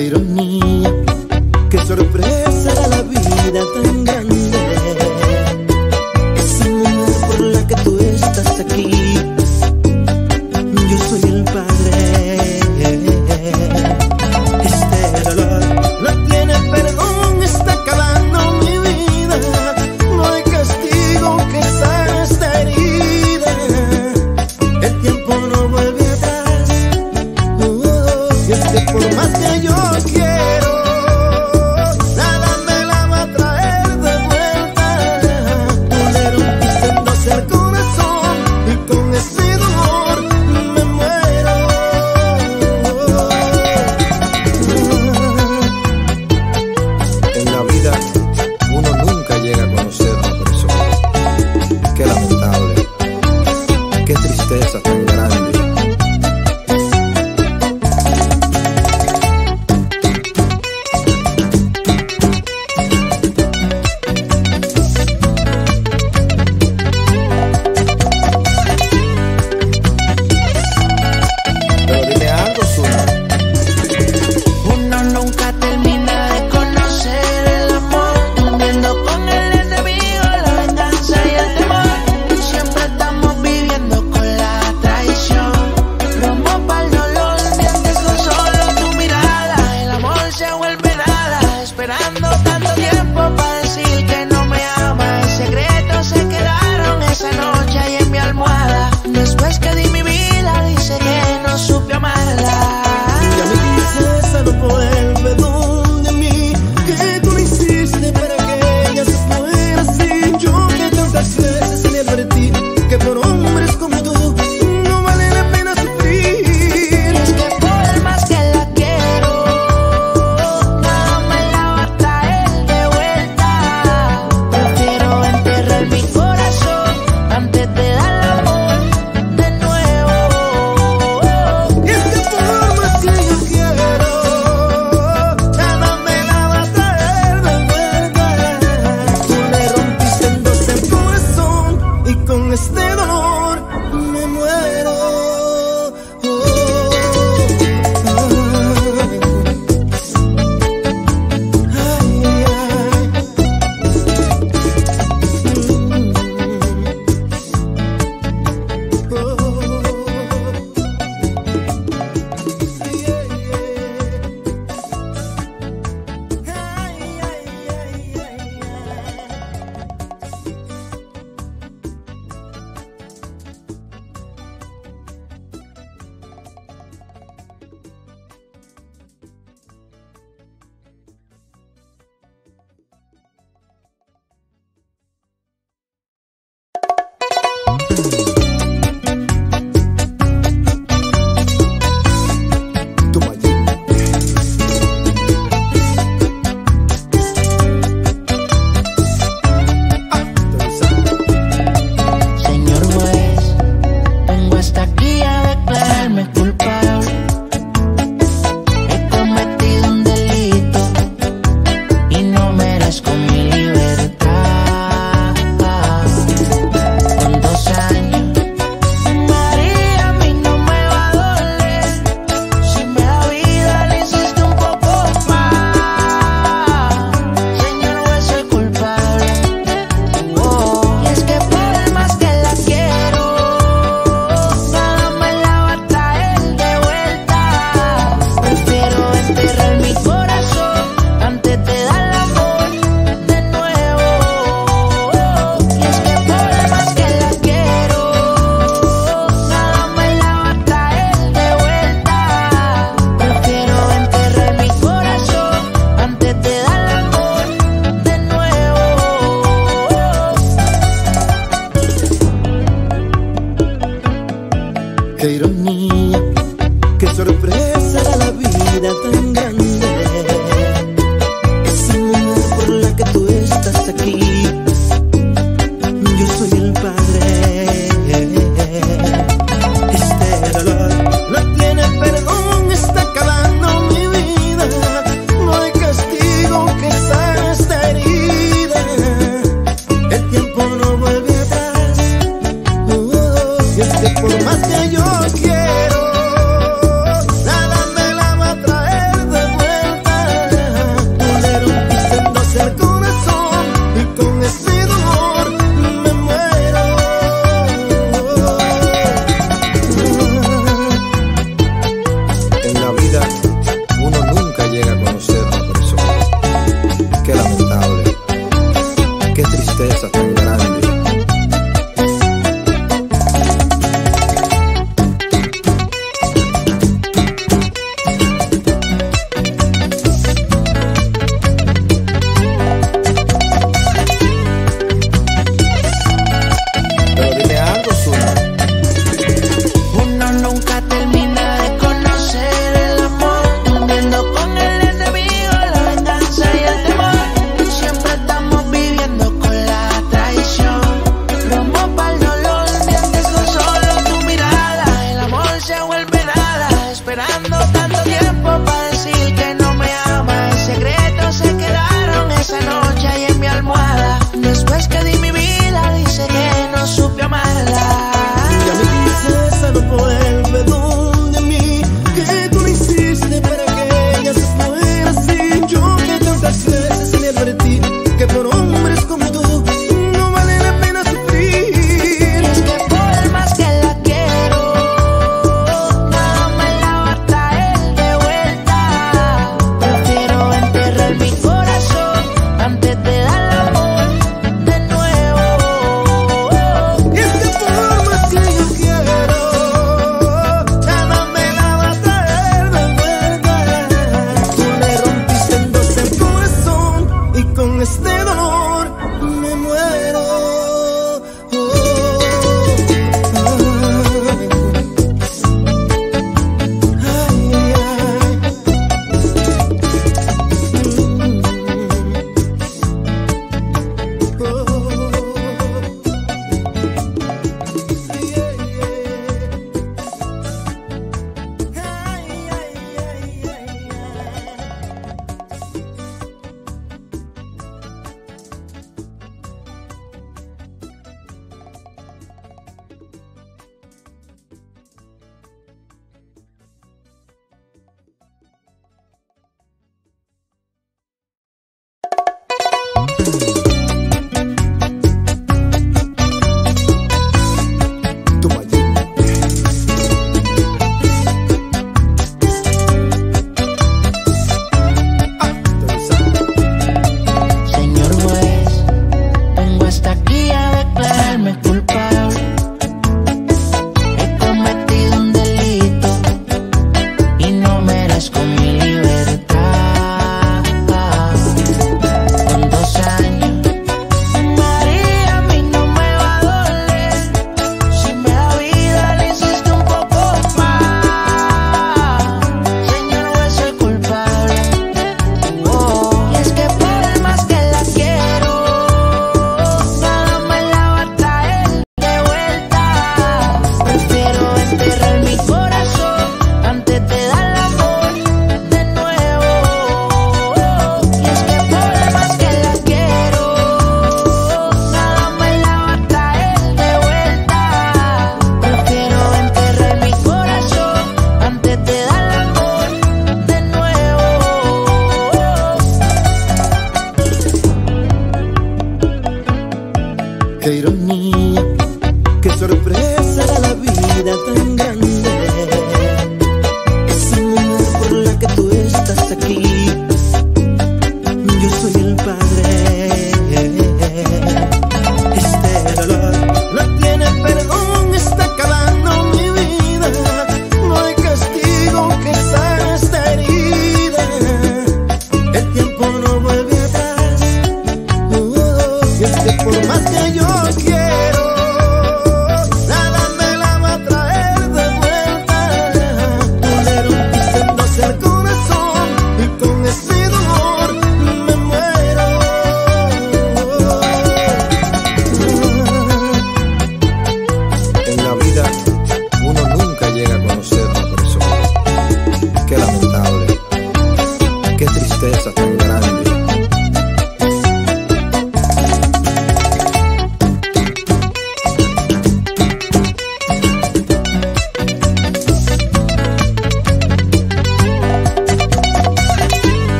ironía, qué sorpresa la vida tan grande.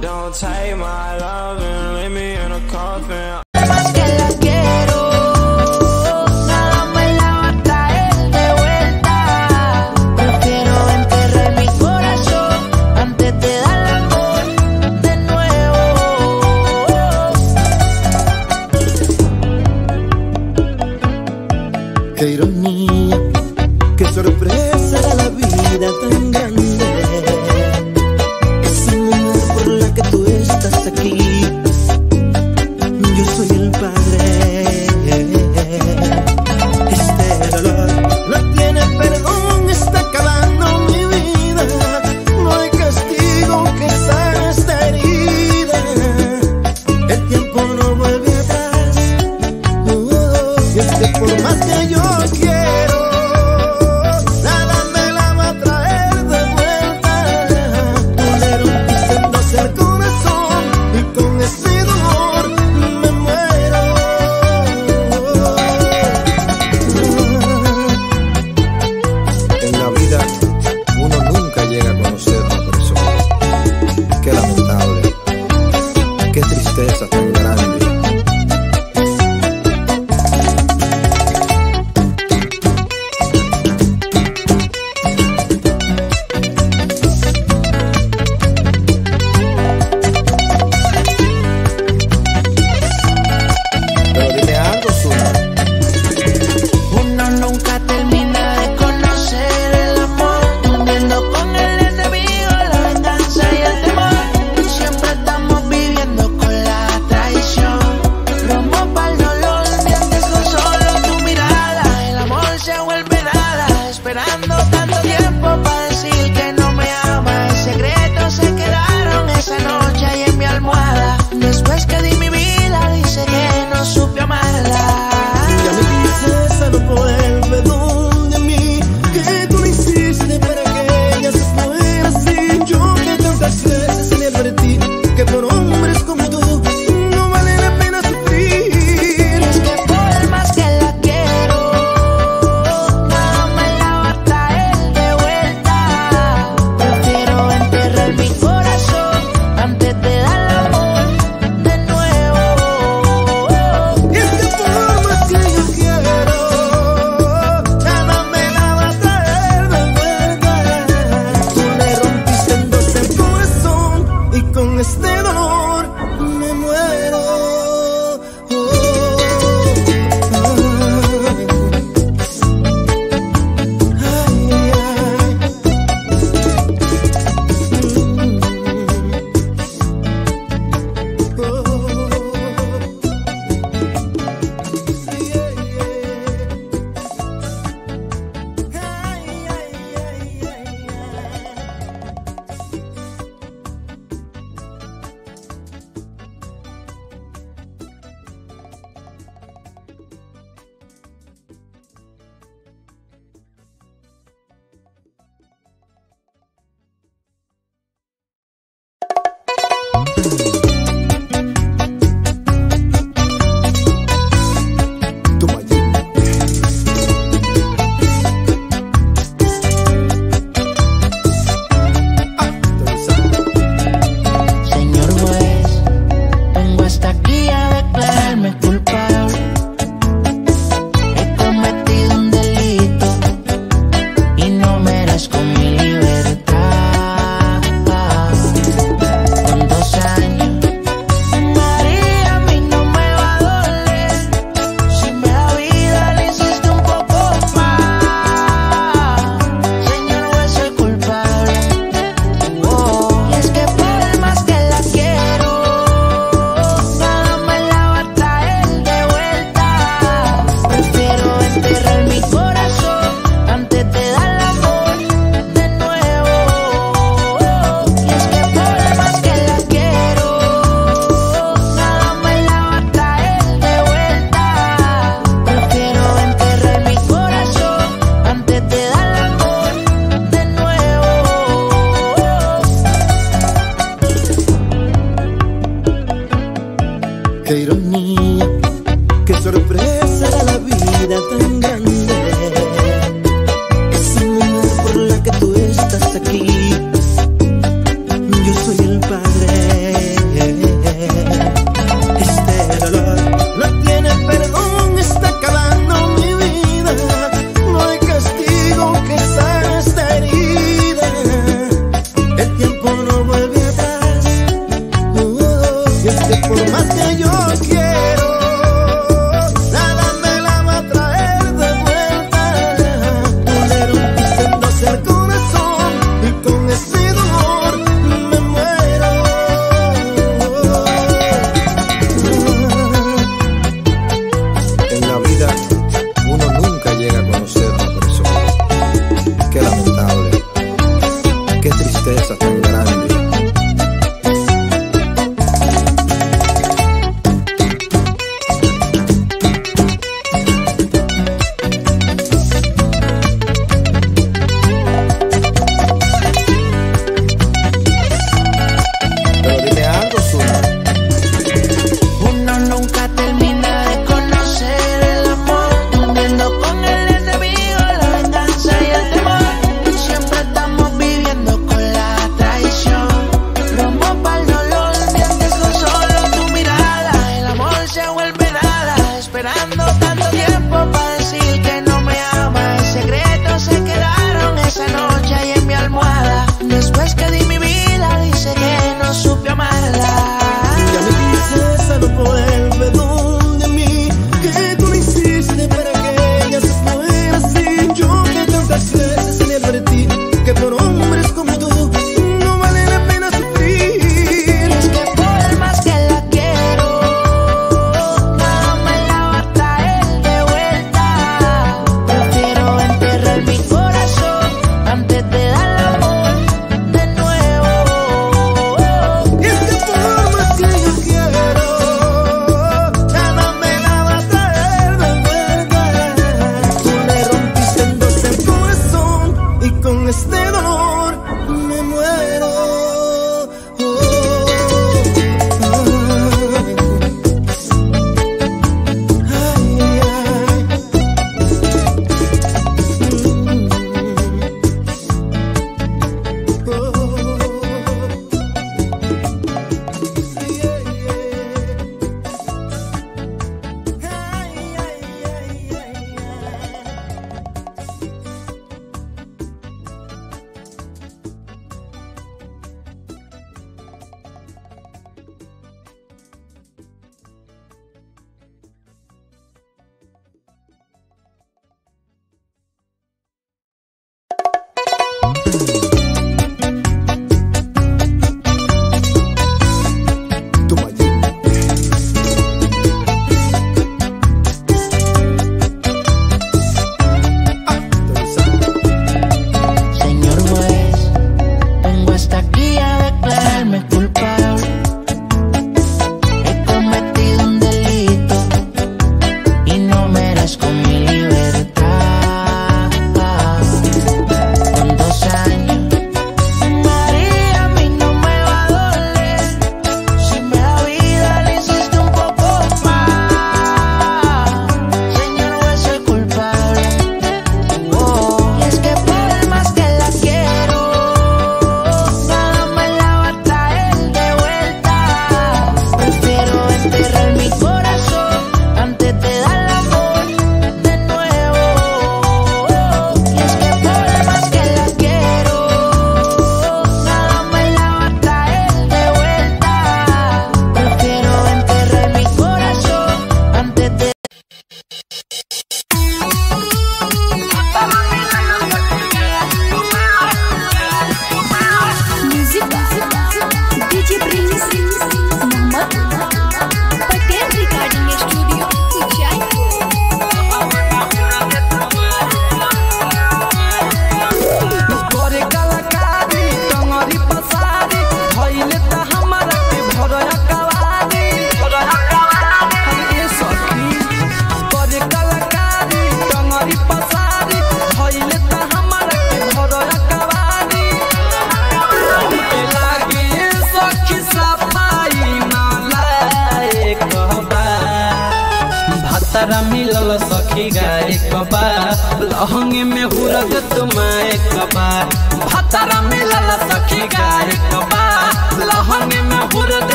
Don't take my love and leave me in a coffin.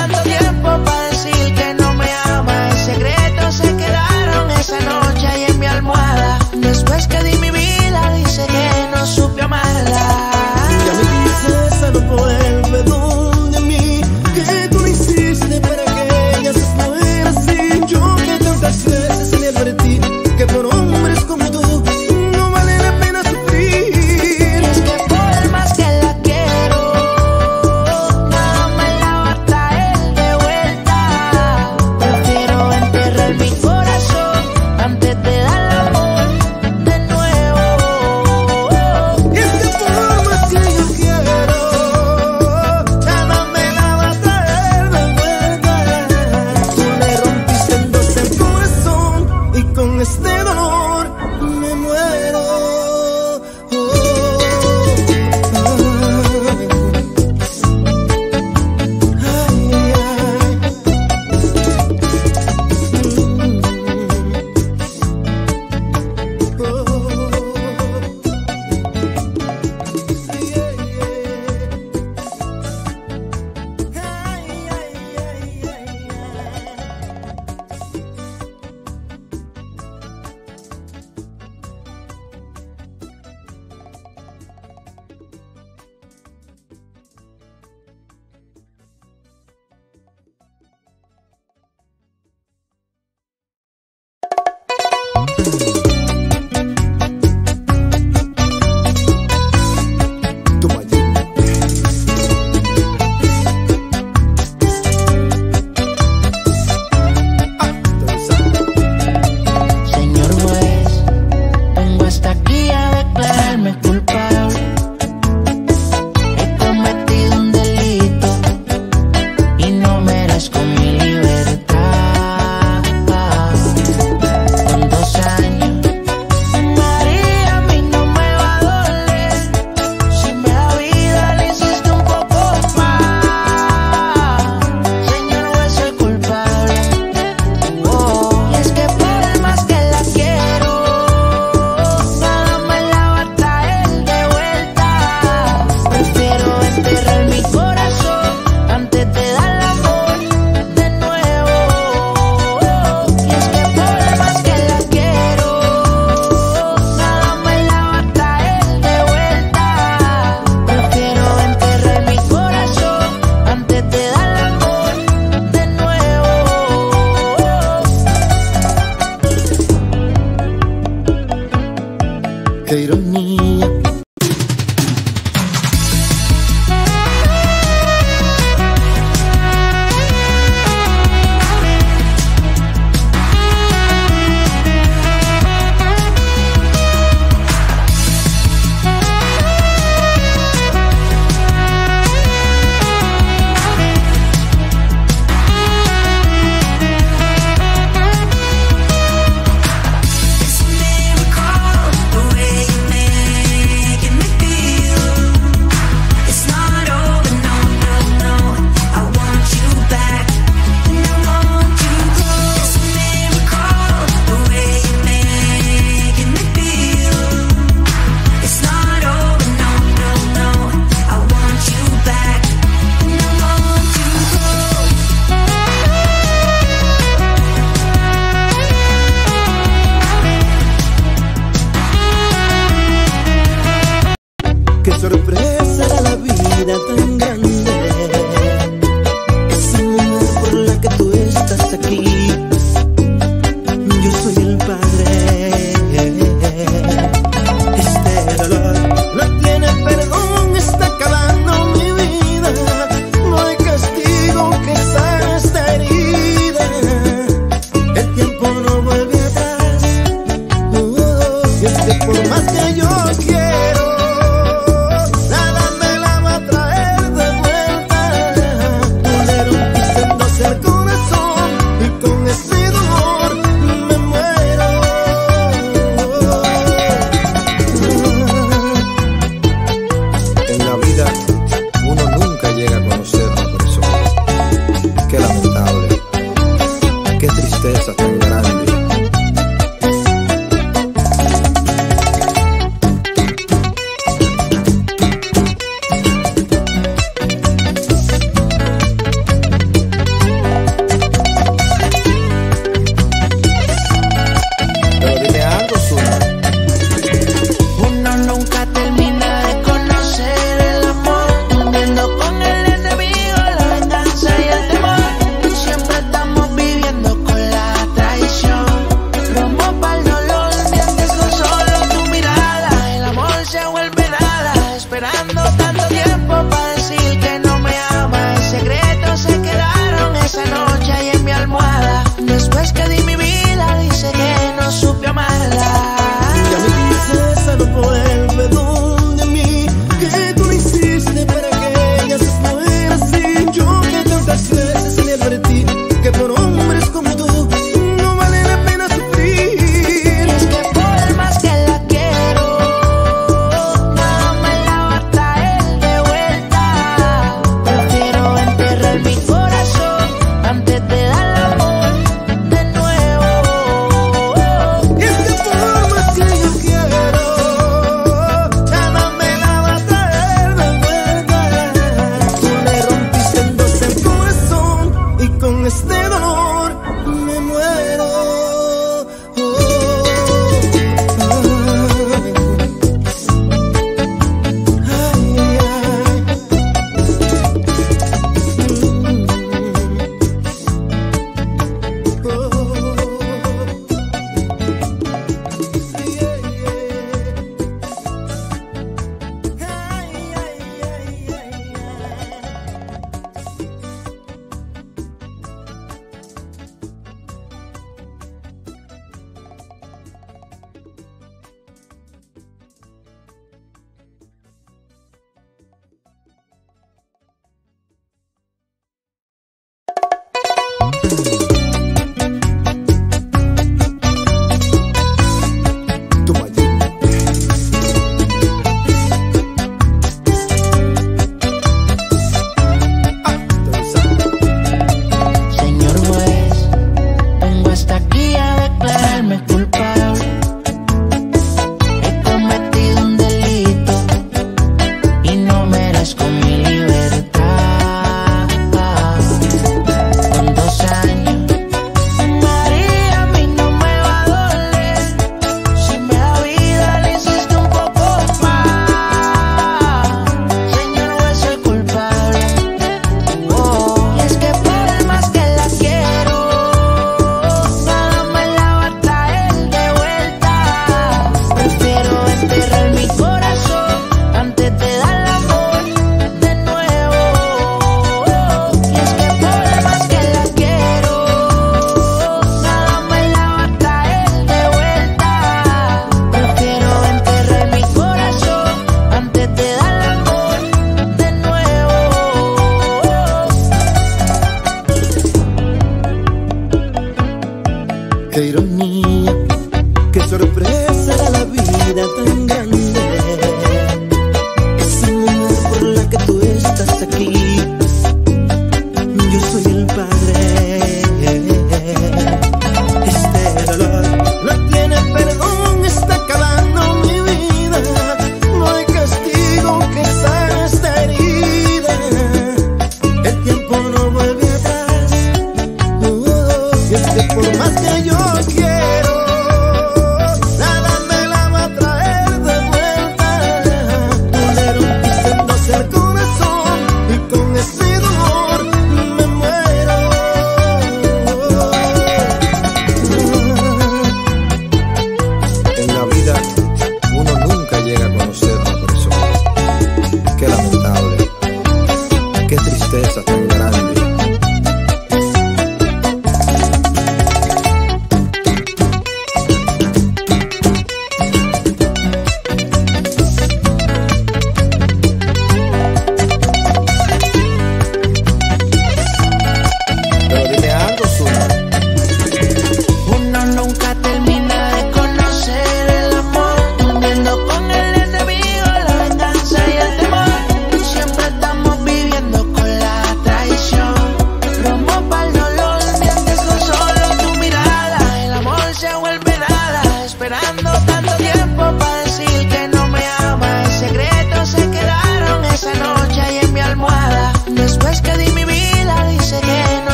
tanto tiempo para decir que no me ama. Secretos se quedaron esa noche ahí en mi almohada. Después que di mi vida, dice que no supe amarla. Ya me quise, no vuelve